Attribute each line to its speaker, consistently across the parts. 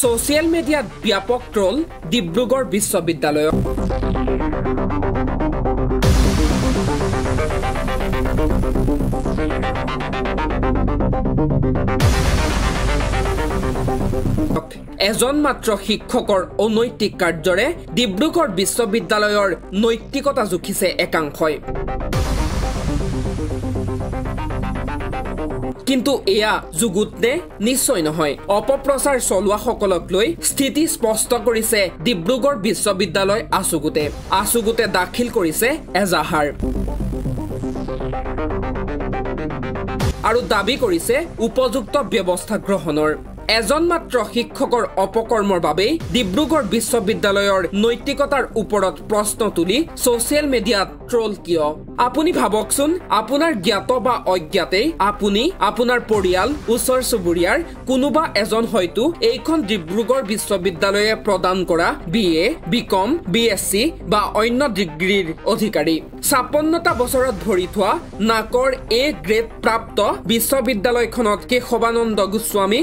Speaker 1: Social মিডিয়াত ব্যাপক troll Dibrugarh বিশ্ববিদ্যালয়ক এজন মাত্ৰ শিক্ষকৰ অনৈতিক কাৰ্যৰে ডিব্ৰুগড় বিশ্ববিদ্যালয়ৰ নৈতিকতা জুখিছে একাংশই। কিন্তু এয়া যুগুত নে? নিশ্চয় নহয়। অপপ্ৰচাৰ চলোৱাসকলক লৈ স্থিতি স্পষ্ট কৰিছে ডিব্ৰুগড় বিশ্ববিদ্যালয় আচুগুটে আচুগুটে দাখিল কৰিছে এজাহাৰ। আৰু দাবী কৰিছে উপযুক্ত ব্যৱস্থা গ্ৰহণৰ। এজন মাত্ৰ শিক্ষকৰ অপকৰ্মৰ বাবেই ডিব্ৰুগড় বিশ্ববিদ্যালয়ৰ নৈতিকতাৰ ওপৰত প্ৰশ্ন তুলি ছচিয়েল মিডিয়াত ট্ৰল কিয়? আপুনি ভাবকচোন আপোনাৰ জ্ঞাত বা অজ্ঞাতেই আপুনি আপোনাৰ পৰিয়াল ওচৰ চুবুৰীয়াৰ কোনোবা এজন হয়তো এইখন ডিব্ৰুগড় বিশ্ববিদ্যালয়ে প্ৰদান কৰা B A B com B S C বা অন্য ডিগ্ৰীৰ অধিকাৰী। ছাপন্নটা বছৰত ভৰি থোৱা নাকৰ এ গ্ৰেড প্ৰাপ্ত বিশ্ববিদ্যালয়খনত কেশৱানন্দ গোস্বামী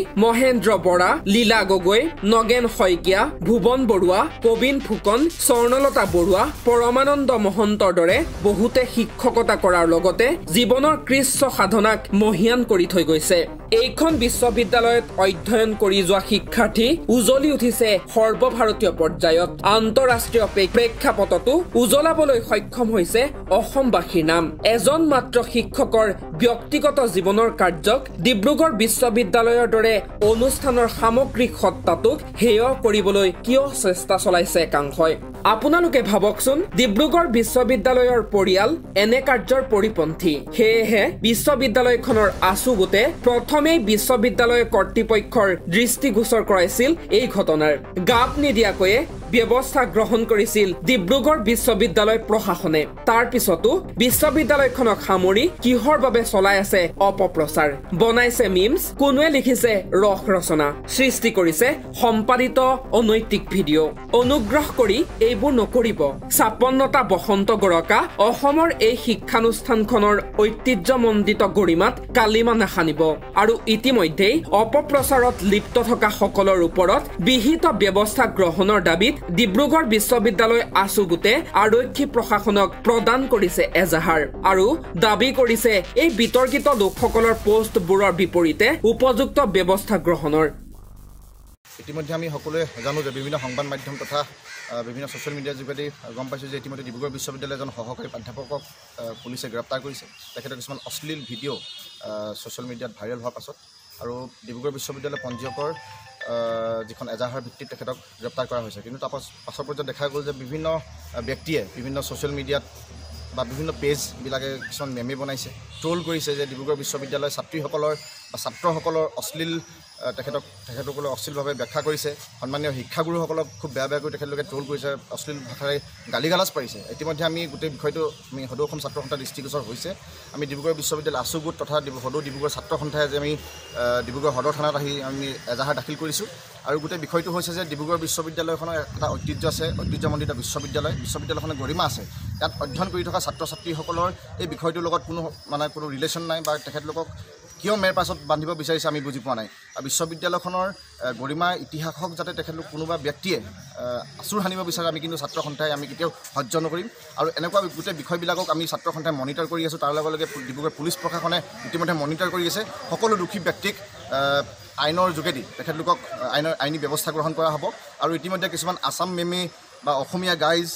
Speaker 1: মহেন্দ্ৰ বৰা লীলা গগৈ নগেন শইকীয়া ভুৱন বৰুৱা কবিন ফুকন স্বৰ্ণলতা বৰুৱা পৰমানন্দ মহন্তৰ দৰে বহুতে শিক্ষকতা কৰাৰ লগতে জীৱনৰ কৃষ্ণ সাধনাক মহিয়ান কৰি থৈ গৈছে। এইখন বিশ্ববিদ্যালয়ত অধ্যয়ন কৰি যোৱা শিক্ষাৰ্থী উজলি উঠিছে সৰ্বভাৰতীয় পৰ্যায়ত। আন্তঃৰাষ্ট্ৰীয় প্ৰেক্ষাপটতো উজলাবলৈ সক্ষম হৈছে অসমবাসীৰ নাম। এজন মাত্ৰ শিক্ষকৰ ব্যক্তিগত জীৱনৰ কাৰ্যক ডিব্ৰুগড় বিশ্ববিদ্যালয়ৰ দৰে অনুষ্ঠানৰ সামগ্ৰিক সত্তাটোক হেয় কৰিবলৈ কিয় চেষ্টা চলাইছে একাংশই? আপোনালোকে ভাবকচোন ডিব্ৰুগড় বিশ্ববিদ্যালয়ৰ পৰিয়াল এনে কাৰ্যৰ পৰিপন্থী। সেয়েহে বিশ্ববিদ্যালয়খনৰ আচুগোটে প্ৰথমেই বিশ্ববিদ্যালয় কৰ্তৃপক্ষৰ দৃষ্টিগোচৰ কৰাইছিল এই ঘটনাৰ। গাপ নিদিয়াকৈয়ে ব্যৱস্থা গ্ৰহণ কৰিছিল ডিব্ৰুগড় বিশ্ববিদ্যালয় প্ৰশাসনে। তাৰ পিছতো বিশ্ববিদ্যালয়খনক সামৰি কিহৰ বাবে চলাই আছে অপপ্ৰচাৰ? বনাইছে মিমছ কোনোৱে লিখিছে ৰস ৰচনা। সৃষ্টি কৰিছে সম্পাদিত অনৈতিক ভিডিঅ' অনুগ্ৰহ কৰি এইবোৰ নকৰিব। ছাপন্নটা বসন্ত গৰকা অসমৰ এই শিক্ষানুষ্ঠানখনৰ ঐতিহ্যমণ্ডিত গৰিমাত কালিমা নাসানিব। আৰু ইতিমধ্যেই অপপ্ৰচাৰত লিপ্ত থকা সকলৰ ওপৰত বিহিত ব্যৱস্থা গ্ৰহণৰ দাবীত ডিব্ৰুগড় বিশ্ববিদ্যালয় আচুগোটে আৰক্ষী প্ৰশাসনক প্ৰদান কৰিছে এজাহাৰ আৰু দাবী কৰিছে এই বিতৰ্কিত লোকসকলৰ পোষ্টবোৰৰ বিপৰীতে উপযুক্ত ব্যৱস্থা গ্ৰহণৰ।
Speaker 2: ইতিমধ্যে আমি সকলোৱে জানো যে বিভিন্ন সংবাদ মাধ্যম তথা বিভিন্ন ছ'চিয়েল মিডিয়াৰ যোগেদি গম পাইছোঁ যে ইতিমধ্যে ডিব্ৰুগড় বিশ্ববিদ্যালয়ৰ এজন সহকাৰী প্ৰাধ্যাপকক পুলিচে গ্ৰেপ্তাৰ কৰিছে। তেখেতৰ কিছুমান অশ্লীল ভিডিঅ' ছ'চিয়েল মিডিয়াত ভাইৰেল হোৱাৰ পাছত। আৰু ডিব্ৰুগড় বিশ্ববিদ্যালয় পঞ্জীয়কৰ যিখন এজাহাৰ ভিত্তিত তেখেতক গ্ৰেপ্তাৰ কৰা হৈছে। কিন্তু তাৰ পাছৰ পৰ্যায়ত দেখা গ'ল যে বিভিন্ন ব্যক্তিয়ে বিভিন্ন ছ'চিয়েল মিডিয়াত বা বিভিন্ন পেজবিলাকে কিছুমান মেমে বনাইছে। ট্ৰল কৰিছে যে ডিব্ৰুগড় বিশ্ববিদ্যালয়ৰ ছাত্ৰীসকলৰ বা ছাত্ৰসকলৰ অশ্লীল তেখেতক তেখেতসকলে অশ্লীলভাৱে ব্যাখ্যা কৰিছে। সন্মানীয় শিক্ষাগুৰুসকলক খুব বেয়া বেয়াকৈ তেখেতলোকে ট্ৰল কৰিছে অশ্লীল ভাষাৰে গালি গালাজ পাৰিছে। ইতিমধ্যে আমি গোটেই বিষয়টো আমি সদৌ অসম ছাত্ৰ সন্থাৰ দৃষ্টিগোচৰ হৈছে। আমি ডিব্ৰুগড় বিশ্ববিদ্যালয় আচুগোট তথা সদৌ ডিব্ৰুগড় ছাত্ৰ সন্থাই যে আমি ডিব্ৰুগড় সদৰ থানাত আহি আমি এজাহাৰ দাখিল কৰিছোঁ। আৰু গোটেই বিষয়টো হৈছে যে ডিব্ৰুগড় বিশ্ববিদ্যালয়খনৰ এটা ঐতিহ্য আছে ঐতিহ্যমণ্ডিত বিশ্ববিদ্যালয়। বিশ্ববিদ্যালয়খনৰ গৰিমা আছে। ইয়াত অধ্যয়ন কৰি থকা ছাত্ৰ ছাত্ৰীসকলৰ এই বিষয়টোৰ লগত কোনো মানে কোনো ৰিলেশ্যন নাই বা তেখেতলোকক কিয় মেৰ পাছত বান্ধিব বিচাৰিছে আমি বুজি পোৱা নাই। বিশ্ববিদ্যালয়খনৰ গৰিমা ইতিহাসক যাতে তেখেতলোক কোনোবা ব্যক্তিয়ে আঁচুৰ সানিব বিচাৰে আমি কিন্তু ছাত্ৰ সন্থাই আমি কেতিয়াও সহ্য নকৰিম। আৰু এনেকুৱা গোটেই বিষয়বিলাকক আমি ছাত্ৰ সন্থাই মনিটৰ কৰি আছোঁ তাৰ লগে লগে ডিব্ৰুগড় পুলিচ প্ৰশাসনে ইতিমধ্যে মনিটৰ কৰি আছে। সকলো দোষী ব্যক্তিক আইনৰ যোগেদি তেখেতলোকক আইনৰ আইনী ব্যৱস্থা গ্ৰহণ কৰা হ'ব। আৰু ইতিমধ্যে কিছুমান আছাম মেমে বা অসমীয়া গাইজ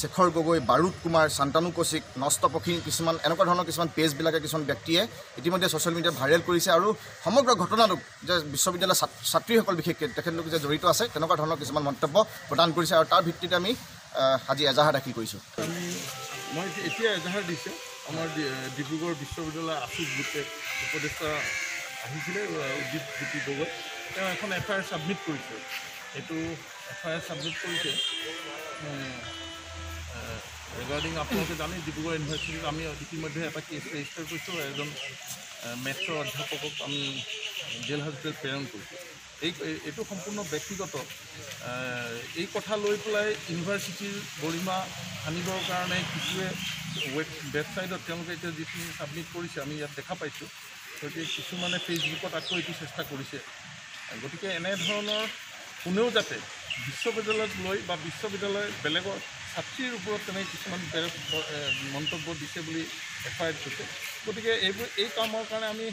Speaker 2: শেখৰ গগৈ বাৰুদ কুমাৰ শান্তানু কৌশিক নষ্ট পক্ষী কিছুমান এনেকুৱা ধৰণৰ কিছুমান পেজবিলাকে কিছুমান ব্যক্তিয়ে ইতিমধ্যে ছ'চিয়েল মিডিয়াত ভাইৰেল কৰিছে আৰু সমগ্ৰ ঘটনাটোক যে বিশ্ববিদ্যালয়ৰ ছাত্ৰীসকল বিশেষকৈ তেখেতলোক যে জড়িত আছে তেনেকুৱা ধৰণৰ কিছুমান মন্তব্য প্ৰদান কৰিছে আৰু তাৰ ভিত্তিতে আমি আজি এজাহাৰ দাখিল কৰিছোঁ।
Speaker 3: মই এতিয়া এজাহাৰ দিছে। আমাৰ ডিব্ৰুগড় বিশ্ববিদ্যালয় আছুক গোটে উপদেষ্টা আহিছিলে উদ্দীপ জ্যোতি গগৈ। তেওঁ এখন এফ আই আৰ ছাবমিট কৰিছে। এইটো এফ আই আৰ ছাবমিট কৰিছে। ৰিগাৰ্ডিং আপোনালোকে জানে ডিব্ৰুগড় ইউনিভাৰ্চিটিত আমি ইতিমধ্যে এটা কেছ ৰেজিষ্টাৰ কৰিছোঁ এজন মেথছৰ অধ্যাপকক আমি জেল হাজবেল প্ৰেৰণ কৰিছোঁ। এই এইটো সম্পূৰ্ণ ব্যক্তিগত। এই কথা লৈ পেলাই ইউনিভাৰ্চিটিৰ গৰিমা আনিবৰ কাৰণে কিছুৱে ৱেব ৱেবছাইটত তেওঁলোকে এতিয়া যিখিনি ছাবমিট কৰিছে আমি ইয়াত দেখা পাইছোঁ। গতিকে কিছুমানে ফেচবুকত আকৌ এইটো চেষ্টা কৰিছে। গতিকে এনেধৰণৰ কোনেও যাতে বিশ্ববিদ্যালয়ক লৈ বা বিশ্ববিদ্যালয় বেলেগৰ ছাত্ৰীৰ ওপৰত তেনে কিছুমান মন্তব্য দিছে বুলি এফ আই আৰ কৈছে গতিকে এইবোৰ এই কামৰ কাৰণে আমি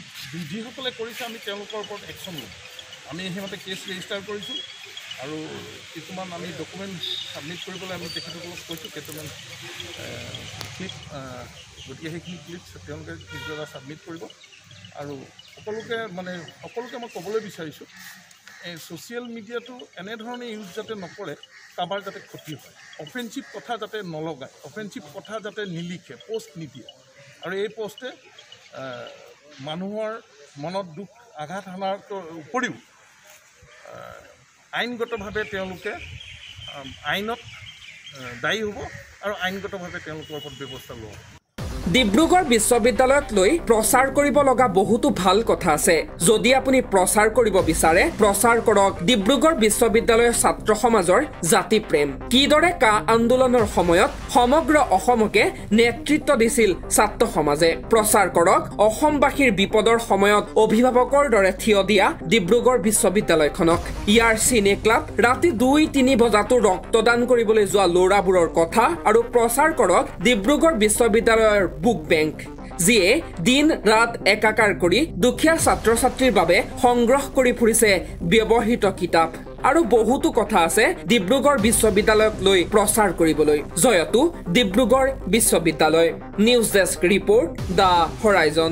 Speaker 3: যিসকলে কৰিছে আমি তেওঁলোকৰ ওপৰত একশ্যন ল'ম আমি সেইমতে কেছ ৰেজিষ্টাৰ কৰিছোঁ আৰু কিছুমান আমি ডকুমেণ্ট ছাবমিট কৰিবলৈ আমি তেখেতসকলক কৈছোঁ। কেইটামান ক্লিপ গতিকে সেইখিনি ক্লিপ তেওঁলোকে পিছবেলা ছাবমিট কৰিব। আৰু সকলোকে মানে সকলোকে মই ক'বলৈ বিচাৰিছোঁ ছ'চিয়েল মিডিয়াটো এনেধৰণে ইউজ যাতে নকৰে কাৰোবাৰ যাতে ক্ষতি হয়। অফেঞ্চিভ কথা যাতে নলগায় অফেঞ্চিভ কথা যাতে নিলিখে পষ্ট নিদিয়ে। আৰু এই পষ্টে মানুহৰ মনত দুখ আঘাত সানাৰ উপৰিও আইনগতভাৱে তেওঁলোকে আইনত দায়ী হ'ব আৰু আইনগতভাৱে তেওঁলোকৰ ওপৰত ব্যৱস্থা লোৱা হ'ব।
Speaker 1: ডিব্ৰুগড় বিশ্ববিদ্যালয়ক লৈ প্ৰচাৰ কৰিব লগা বহুতো ভাল কথা আছে। যদি আপুনি প্ৰচাৰ কৰিব বিচাৰে প্ৰচাৰ কৰক ডিব্ৰুগড় বিশ্ববিদ্যালয়ৰ ছাত্ৰ সমাজৰ জাতি প্ৰেম। কিদৰে কা আন্দোলনৰ সময়ত সমগ্ৰ অসমকে নেতৃত্ব দিছিল ছাত্ৰ সমাজে? প্ৰচাৰ কৰক অসমবাসীৰ বিপদৰ সময়ত অভিভাৱকৰ দৰে থিয় দিয়া ডিব্ৰুগড় বিশ্ববিদ্যালয়খনক। ইয়াৰ চিনে ক্লাব ৰাতি দুই তিনি বজাতো ৰক্তদান কৰিবলৈ যোৱা ল'ৰাবোৰৰ কথা আৰু প্ৰচাৰ কৰক ডিব্ৰুগড় বিশ্ববিদ্যালয়ৰ বুক বেংক যিয়ে দিন ৰাত একাকাৰ কৰি দুখীয়া ছাত্ৰ ছাত্ৰীৰ বাবে সংগ্ৰহ কৰি ফুৰিছে ব্যৱহৃত কিতাপ। আৰু বহুতো কথা আছে ডিব্ৰুগড় বিশ্ববিদ্যালয়ক লৈ প্ৰচাৰ কৰিবলৈ। জয়তো ডিব্ৰুগড় বিশ্ববিদ্যালয়। News desk report the horizon.